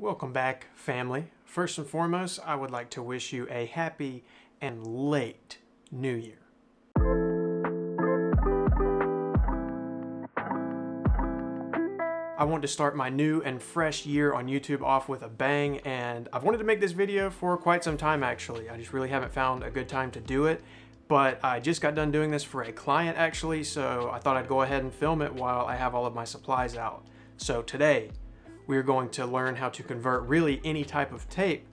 Welcome back, family. First and foremost, I would like to wish you a happy and late New Year. I want to start my new and fresh year on YouTube off with a bang and I've wanted to make this video for quite some time actually. I just really haven't found a good time to do it but I just got done doing this for a client actually so I thought I'd go ahead and film it while I have all of my supplies out. So today we're going to learn how to convert really any type of tape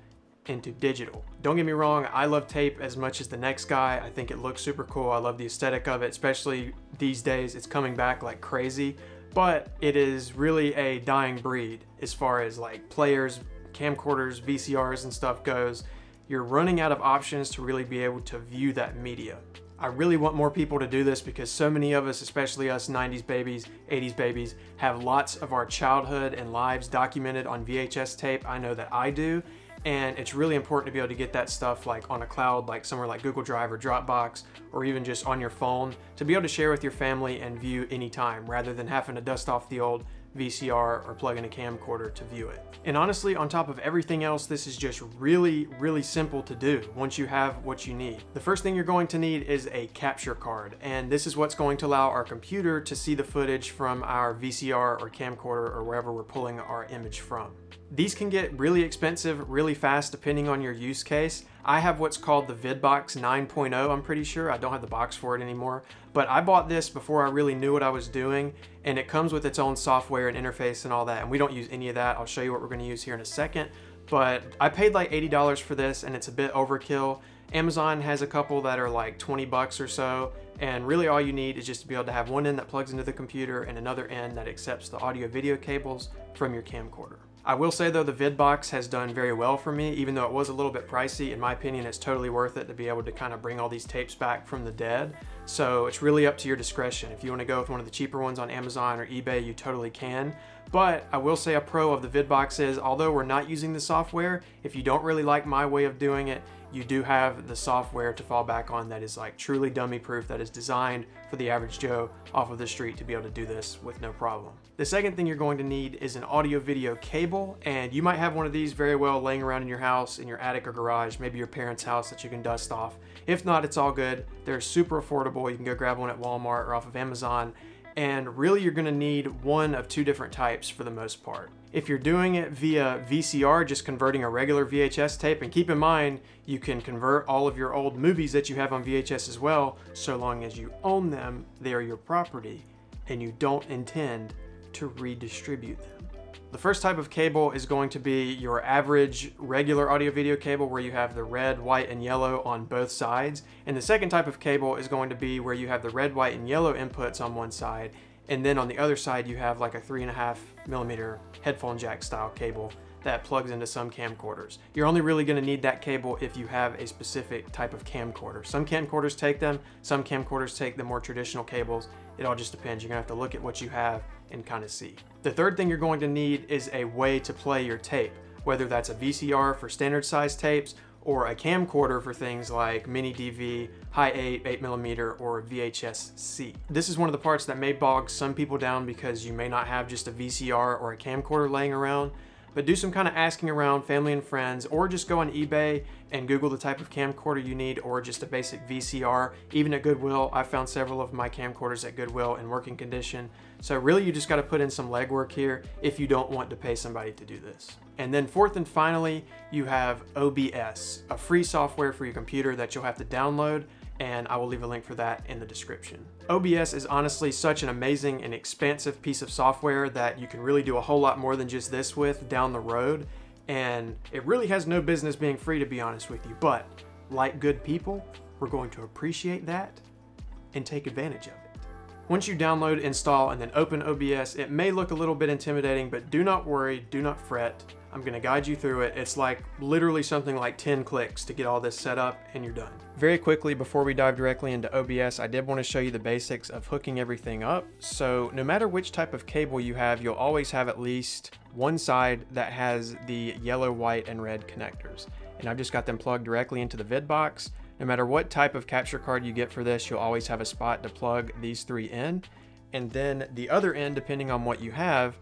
into digital. Don't get me wrong, I love tape as much as the next guy. I think it looks super cool. I love the aesthetic of it, especially these days. It's coming back like crazy but it is really a dying breed as far as like players, camcorders, VCRs and stuff goes. You're running out of options to really be able to view that media. I really want more people to do this because so many of us, especially us 90s babies, 80s babies, have lots of our childhood and lives documented on VHS tape. I know that I do and it's really important to be able to get that stuff like on a cloud like somewhere like Google Drive or Dropbox or even just on your phone to be able to share with your family and view anytime rather than having to dust off the old VCR or plug in a camcorder to view it. And honestly, on top of everything else, this is just really, really simple to do once you have what you need. The first thing you're going to need is a capture card, and this is what's going to allow our computer to see the footage from our VCR or camcorder or wherever we're pulling our image from. These can get really expensive really fast depending on your use case. I have what's called the VidBox 9.0, I'm pretty sure. I don't have the box for it anymore. But I bought this before I really knew what I was doing, and it comes with its own software and interface and all that, and we don't use any of that. I'll show you what we're gonna use here in a second. But I paid like $80 for this, and it's a bit overkill. Amazon has a couple that are like 20 bucks or so, and really all you need is just to be able to have one end that plugs into the computer and another end that accepts the audio video cables from your camcorder. I will say though the VidBox has done very well for me, even though it was a little bit pricey. In my opinion, it's totally worth it to be able to kind of bring all these tapes back from the dead. So it's really up to your discretion. If you want to go with one of the cheaper ones on Amazon or eBay, you totally can. But I will say a pro of the VidBox is, although we're not using the software, if you don't really like my way of doing it, you do have the software to fall back on that is like truly dummy proof that is designed for the average Joe off of the street to be able to do this with no problem. The second thing you're going to need is an audio video cable and you might have one of these very well laying around in your house, in your attic or garage, maybe your parents' house that you can dust off. If not, it's all good. They're super affordable. You can go grab one at Walmart or off of Amazon and really you're gonna need one of two different types for the most part. If you're doing it via VCR, just converting a regular VHS tape, and keep in mind, you can convert all of your old movies that you have on VHS as well, so long as you own them, they are your property, and you don't intend to redistribute them. The first type of cable is going to be your average regular audio video cable where you have the red, white, and yellow on both sides. And the second type of cable is going to be where you have the red, white, and yellow inputs on one side. And then on the other side, you have like a three and a half millimeter headphone jack style cable that plugs into some camcorders. You're only really gonna need that cable if you have a specific type of camcorder. Some camcorders take them, some camcorders take the more traditional cables. It all just depends. You're gonna have to look at what you have and kind of see. The third thing you're going to need is a way to play your tape, whether that's a VCR for standard size tapes or a camcorder for things like mini DV, Hi8, 8mm, or VHS-C. This is one of the parts that may bog some people down because you may not have just a VCR or a camcorder laying around, but do some kind of asking around family and friends or just go on eBay and Google the type of camcorder you need or just a basic VCR. Even at Goodwill, I found several of my camcorders at Goodwill in working condition. So really you just gotta put in some legwork here if you don't want to pay somebody to do this. And then fourth and finally, you have OBS, a free software for your computer that you'll have to download and I will leave a link for that in the description. OBS is honestly such an amazing and expansive piece of software that you can really do a whole lot more than just this with down the road, and it really has no business being free to be honest with you, but like good people, we're going to appreciate that and take advantage of it. Once you download, install, and then open OBS, it may look a little bit intimidating, but do not worry, do not fret. I'm gonna guide you through it. It's like literally something like 10 clicks to get all this set up and you're done. Very quickly, before we dive directly into OBS, I did wanna show you the basics of hooking everything up. So no matter which type of cable you have, you'll always have at least one side that has the yellow, white, and red connectors. And I've just got them plugged directly into the vid box. No matter what type of capture card you get for this, you'll always have a spot to plug these three in. And then the other end, depending on what you have,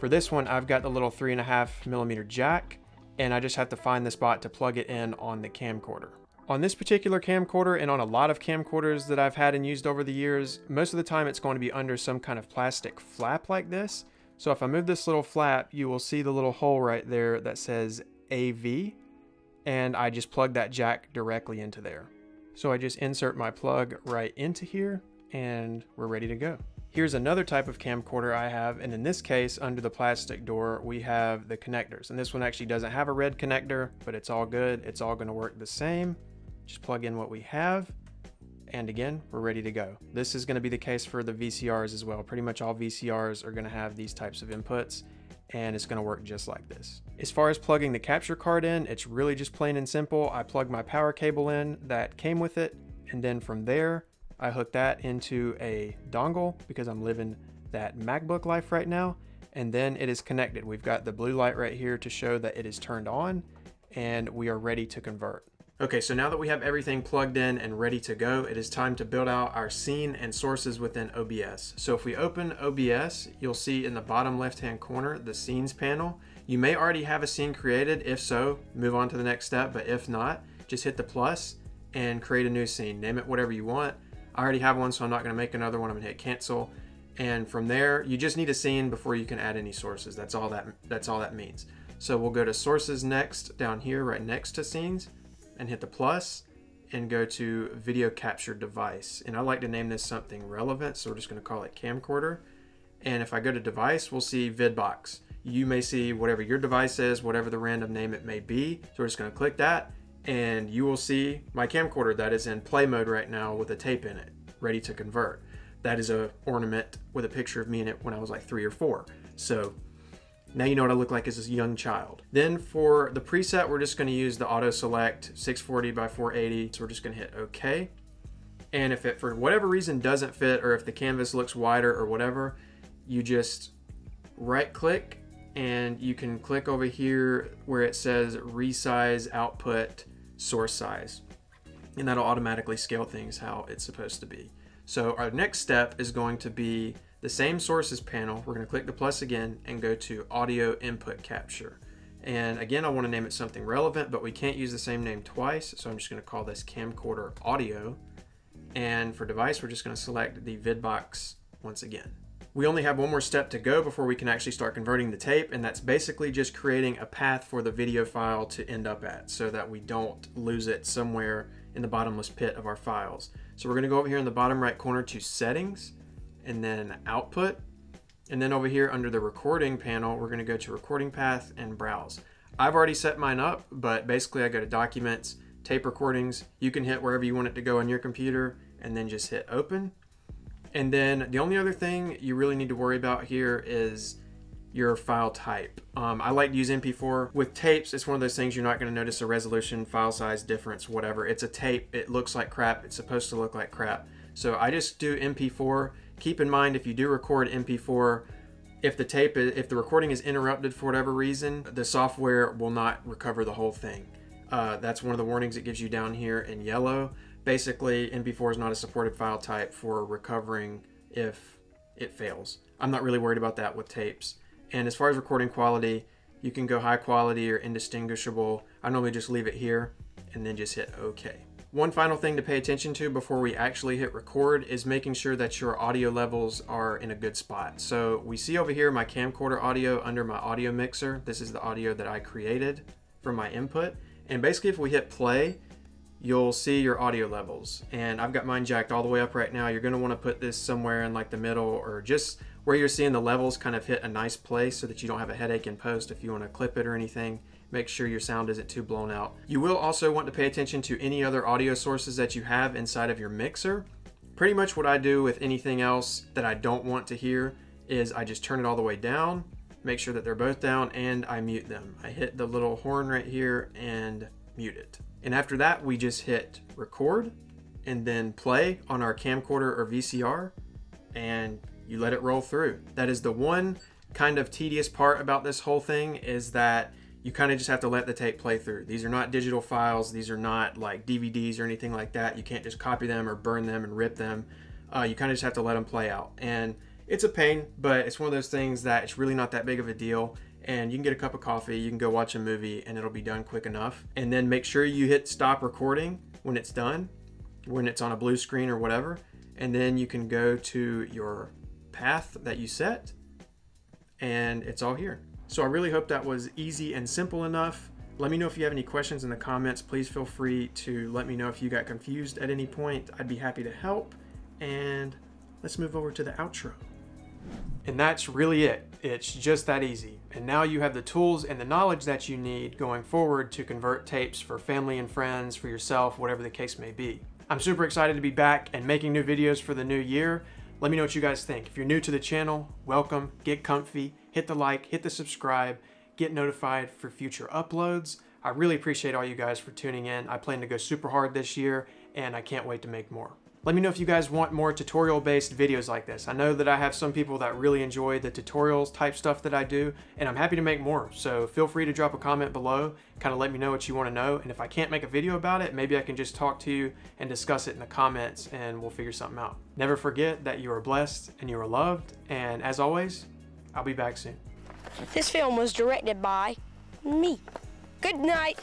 For this one, I've got the little three and a half millimeter jack, and I just have to find the spot to plug it in on the camcorder. On this particular camcorder and on a lot of camcorders that I've had and used over the years, most of the time it's going to be under some kind of plastic flap like this. So if I move this little flap, you will see the little hole right there that says AV, and I just plug that jack directly into there. So I just insert my plug right into here, and we're ready to go. Here's another type of camcorder I have, and in this case, under the plastic door, we have the connectors. And this one actually doesn't have a red connector, but it's all good. It's all gonna work the same. Just plug in what we have, and again, we're ready to go. This is gonna be the case for the VCRs as well. Pretty much all VCRs are gonna have these types of inputs, and it's gonna work just like this. As far as plugging the capture card in, it's really just plain and simple. I plug my power cable in that came with it, and then from there, I hook that into a dongle because I'm living that MacBook life right now. And then it is connected. We've got the blue light right here to show that it is turned on and we are ready to convert. Okay, so now that we have everything plugged in and ready to go, it is time to build out our scene and sources within OBS. So if we open OBS, you'll see in the bottom left-hand corner, the scenes panel. You may already have a scene created. If so, move on to the next step. But if not, just hit the plus and create a new scene. Name it whatever you want. I already have one, so I'm not going to make another one. I'm going to hit cancel. And from there, you just need a scene before you can add any sources. That's all that that's all that means. So we'll go to sources next down here, right next to scenes, and hit the plus and go to video capture device. And I like to name this something relevant, so we're just going to call it camcorder. And if I go to device, we'll see vidbox. You may see whatever your device is, whatever the random name it may be. So we're just going to click that and you will see my camcorder that is in play mode right now with a tape in it, ready to convert. That is a ornament with a picture of me in it when I was like three or four. So now you know what I look like as a young child. Then for the preset, we're just gonna use the auto select 640 by 480. So we're just gonna hit okay. And if it for whatever reason doesn't fit or if the canvas looks wider or whatever, you just right click and you can click over here where it says resize output source size. And that'll automatically scale things how it's supposed to be. So our next step is going to be the same sources panel. We're going to click the plus again and go to audio input capture. And again, I want to name it something relevant, but we can't use the same name twice. So I'm just going to call this camcorder audio. And for device, we're just going to select the vidbox once again. We only have one more step to go before we can actually start converting the tape, and that's basically just creating a path for the video file to end up at so that we don't lose it somewhere in the bottomless pit of our files. So we're gonna go over here in the bottom right corner to settings, and then output, and then over here under the recording panel, we're gonna go to recording path and browse. I've already set mine up, but basically I go to documents, tape recordings, you can hit wherever you want it to go on your computer, and then just hit open and then the only other thing you really need to worry about here is your file type. Um, I like to use MP4. With tapes, it's one of those things you're not to notice a resolution, file size difference, whatever. It's a tape. It looks like crap. It's supposed to look like crap. So I just do MP4. Keep in mind if you do record MP4, if the tape, if the recording is interrupted for whatever reason, the software will not recover the whole thing. Uh, that's one of the warnings it gives you down here in yellow basically MP4 is not a supported file type for recovering if it fails. I'm not really worried about that with tapes. And as far as recording quality, you can go high quality or indistinguishable. I normally just leave it here and then just hit OK. One final thing to pay attention to before we actually hit record is making sure that your audio levels are in a good spot. So we see over here my camcorder audio under my audio mixer. This is the audio that I created from my input. And basically if we hit play, you'll see your audio levels. And I've got mine jacked all the way up right now. You're gonna wanna put this somewhere in like the middle or just where you're seeing the levels kind of hit a nice place so that you don't have a headache in post if you wanna clip it or anything. Make sure your sound isn't too blown out. You will also want to pay attention to any other audio sources that you have inside of your mixer. Pretty much what I do with anything else that I don't want to hear is I just turn it all the way down, make sure that they're both down, and I mute them. I hit the little horn right here and mute it. And after that, we just hit record and then play on our camcorder or VCR and you let it roll through. That is the one kind of tedious part about this whole thing is that you kind of just have to let the tape play through. These are not digital files. These are not like DVDs or anything like that. You can't just copy them or burn them and rip them. Uh, you kind of just have to let them play out. And It's a pain, but it's one of those things that it's really not that big of a deal and you can get a cup of coffee, you can go watch a movie, and it'll be done quick enough. And then make sure you hit stop recording when it's done, when it's on a blue screen or whatever. And then you can go to your path that you set, and it's all here. So I really hope that was easy and simple enough. Let me know if you have any questions in the comments. Please feel free to let me know if you got confused at any point. I'd be happy to help. And let's move over to the outro. And that's really it. It's just that easy. And now you have the tools and the knowledge that you need going forward to convert tapes for family and friends, for yourself, whatever the case may be. I'm super excited to be back and making new videos for the new year. Let me know what you guys think. If you're new to the channel, welcome, get comfy, hit the like, hit the subscribe, get notified for future uploads. I really appreciate all you guys for tuning in. I plan to go super hard this year and I can't wait to make more. Let me know if you guys want more tutorial-based videos like this. I know that I have some people that really enjoy the tutorials type stuff that I do, and I'm happy to make more. So feel free to drop a comment below, kind of let me know what you want to know, and if I can't make a video about it, maybe I can just talk to you and discuss it in the comments, and we'll figure something out. Never forget that you are blessed and you are loved, and as always, I'll be back soon. This film was directed by me. Good night.